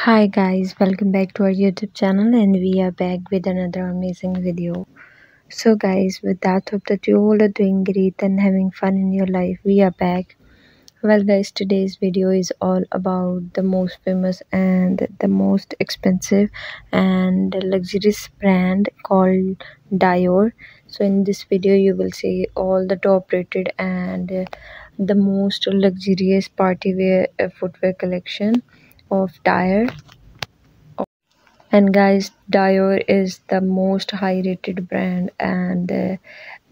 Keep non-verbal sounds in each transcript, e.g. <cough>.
Hi guys, welcome back to our YouTube channel and we are back with another amazing video. So guys, with that hope that you all are doing great and having fun in your life, we are back. Well guys, today's video is all about the most famous and the most expensive and luxurious brand called Dior. So in this video you will see all the top rated and the most luxurious party wear uh, footwear collection of Dior and guys Dior is the most high rated brand and uh,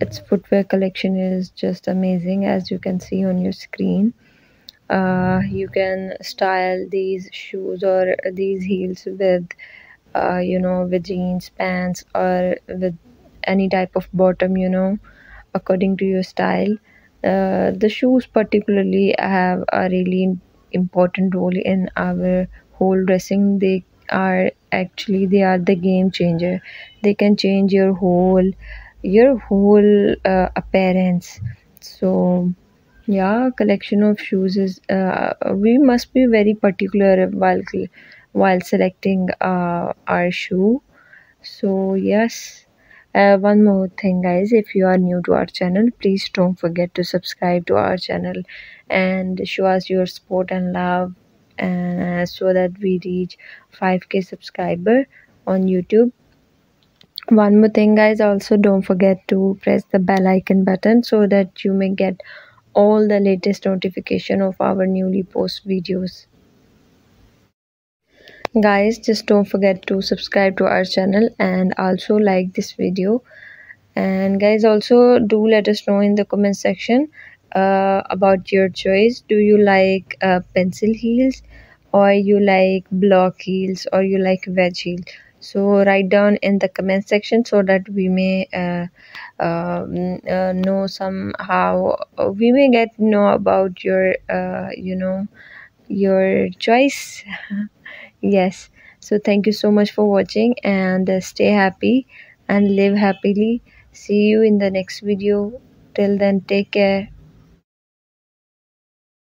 its footwear collection is just amazing as you can see on your screen. Uh, you can style these shoes or these heels with uh, you know with jeans pants or with any type of bottom you know according to your style. Uh, the shoes particularly have a really important role in our whole dressing. They are actually they are the game changer. They can change your whole your whole uh, appearance. So yeah collection of shoes is uh, we must be very particular while while selecting uh, our shoe. So yes uh, one more thing guys. If you are new to our channel please don't forget to subscribe to our channel and show us your support and love uh, so that we reach 5k subscriber on youtube. One more thing guys. Also don't forget to press the bell icon button so that you may get all the latest notification of our newly post videos guys just don't forget to subscribe to our channel and also like this video. And guys also do let us know in the comment section uh, about your choice. Do you like uh, pencil heels or you like block heels or you like wedge heel? So write down in the comment section so that we may uh, um, uh, know somehow we may get know about your uh, you know your choice <laughs> yes. So thank you so much for watching and uh, stay happy and live happily. See you in the next video. Till then take care